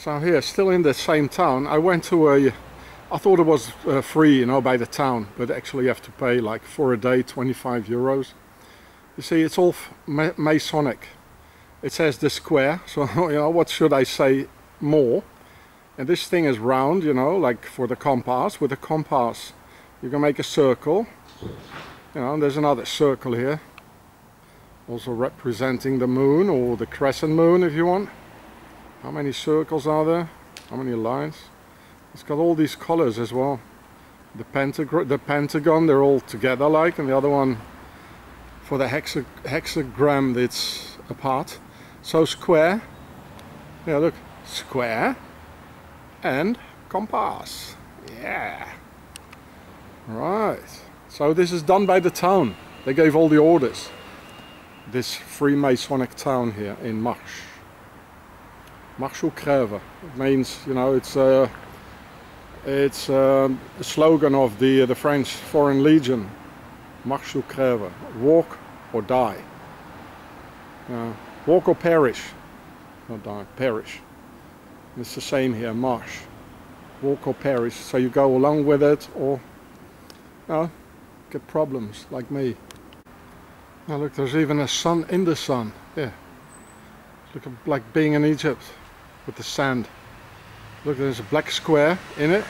So here, still in the same town, I went to a, I thought it was uh, free, you know, by the town, but actually you have to pay like for a day 25 euros. You see, it's all ma Masonic. It says the square, so you know, what should I say more? And this thing is round, you know, like for the compass. With a compass, you can make a circle. You know, and there's another circle here. Also representing the moon or the crescent moon if you want. How many circles are there? How many lines? It's got all these colors as well. The, pentag the pentagon, they're all together like, and the other one for the hexa hexagram, it's apart. So square, yeah look, square and compass. Yeah. Right. So this is done by the town. They gave all the orders. This Freemasonic town here in Marche. Marche ou crève. It means, you know, it's uh, it's uh, a slogan of the uh, the French Foreign Legion. Marche ou crève. Walk or die. Uh, walk or perish. Not die, perish. It's the same here, marsh. Walk or perish. So you go along with it or know, get problems like me. Now look, there's even a sun in the sun. Yeah. Look like being in Egypt with the sand. Look, there's a black square in it,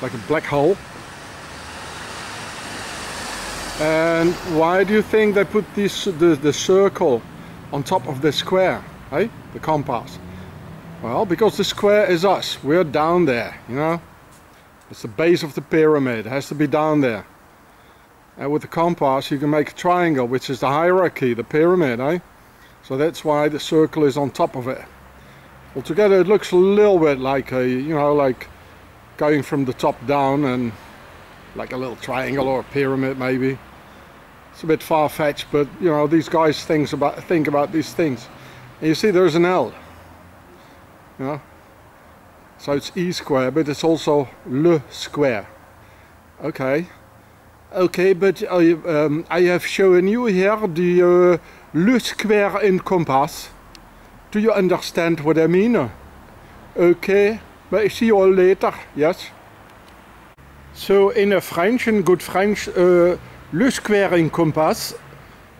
like a black hole. And why do you think they put this the, the circle on top of the square, hey? The compass. Well, because the square is us. We're down there, you know? It's the base of the pyramid. It has to be down there. And with the compass, you can make a triangle, which is the hierarchy, the pyramid, eh? So that's why the circle is on top of it. Altogether, it looks a little bit like a, you know, like going from the top down and like a little triangle or a pyramid, maybe. It's a bit far-fetched, but you know, these guys think about think about these things. And you see, there's an L. You know, so it's E square, but it's also le square. Okay. Okay, but I, um, I have shown you here the uh, le square in compass. Do you understand what I mean? Okay, but I see you all later, yes? So in a French, in good French, uh, le square in compass,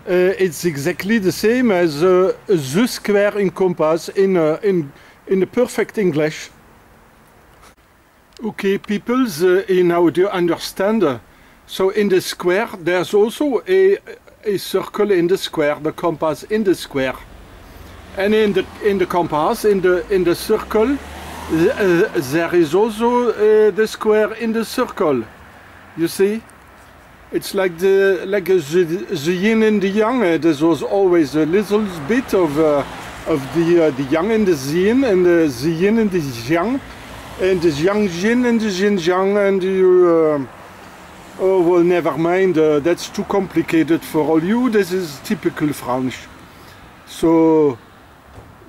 uh, it's exactly the same as uh, the square in compass in, uh, in, in the perfect English. Okay, people, uh, now do you understand? So in the square, there's also a, a circle in the square, the compass in the square. And in the in the compass, in the in the circle, uh, there is also uh, the square in the circle. You see, it's like the like the, the yin and the yang. Uh, there was always a little bit of uh, of the uh, the yang and the yin, and the, the yin and the yang, and the yang yin and the yin yang, and you. Oh, well, never mind, that's too complicated for all you. This is typical French. So,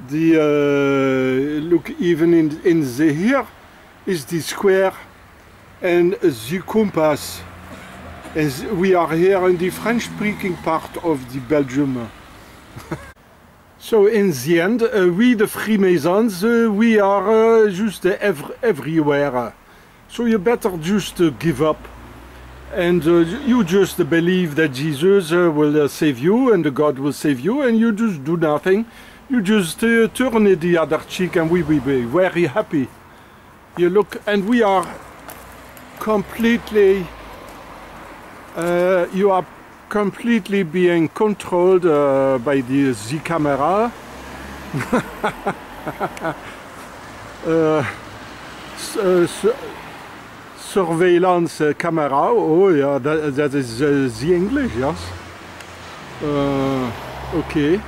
the uh, look even in in the here is the square and the compass. As we are here in the French speaking part of the Belgium. So in the end uh, we the Freemasons uh, we are uh, just ev everywhere. So you better just uh, give up. And uh, you just believe that Jesus will save you and God will save you and you just do nothing you just uh, turn the other cheek and we will be very happy. You look, and we are completely, uh, you are completely being controlled uh, by the Z camera. uh, uh surveillance camera, oh yeah, that, that is uh, the English, yes. Uh, okay.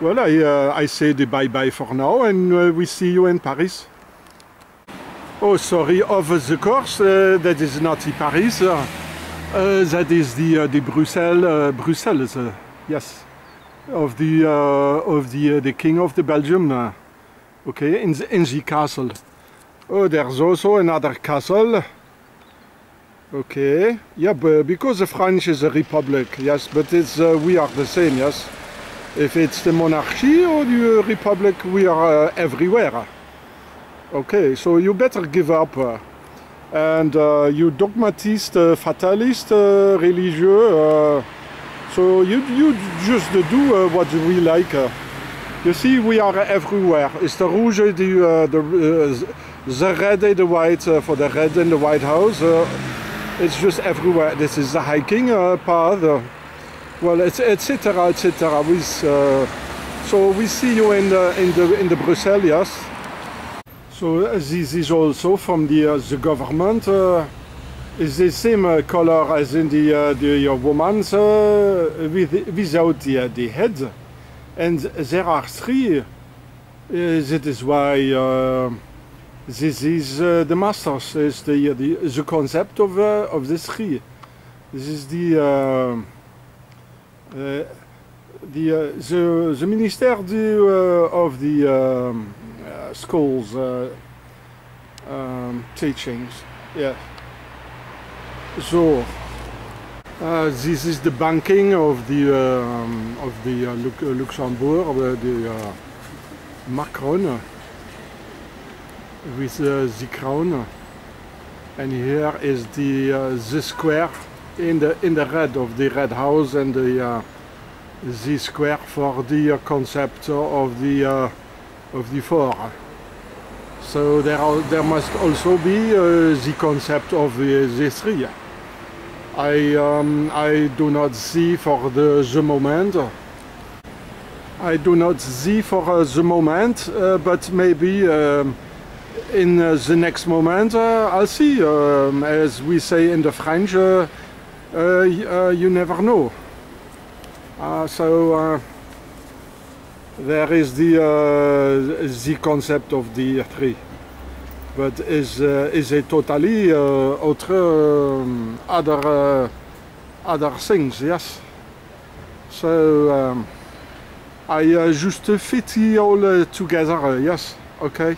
Well, I, uh, I say the bye-bye for now and uh, we see you in Paris. Oh, sorry, over the course, uh, that is not the Paris, uh, uh, that is the, uh, the Brussels, Brussels, yes, of the, of the, the king of the Belgium, okay, in the, in the castle. Oh, there's also another castle. Okay, yeah, but because the French is a republic, yes, but it's, we are the same, yes. If it's the monarchy or the republic, we are uh, everywhere. Okay, so you better give up. uh, and uh, you dogmatist, uh, fatalist, uh, religieux. Uh, so you you just do uh, what we like. uh. You see, we are everywhere. It's the rouge, the uh, the uh, the red and the white uh, for the red and the White House. Uh, it's just everywhere. This is the hiking uh, path. Well, etc. etc. S- uh, so we see you in the in the in the. So uh, this is also from the uh, the government. Uh, is the same uh, color as in the uh, the woman's uh, with, without the, the head, and there are three. That is why this is the masters. Is the the the concept of of the three. This is the. Uh, uh, the, the, the minister du, uh, of the um, schools um, teachings. Yeah. So this is the banking of the um, of the Lu- Luxembourg, the Macron with the crown, and here is the uh, the square in the in the red of the red house and the. Uh, the square for the uh, concept of the uh, of the four. So there are, there must also be uh, the concept of the, the three. I um, I do not see for the, the moment. I do not see for uh, the moment, uh, but maybe um, in uh, the next moment uh, I'll see. Um, as we say in the French, uh, uh, uh, you never know. Uh, so uh, there is the the concept of the three, but is is a totally autre um, other other things. Yes. So um, I just fit it all together. yes. Okay.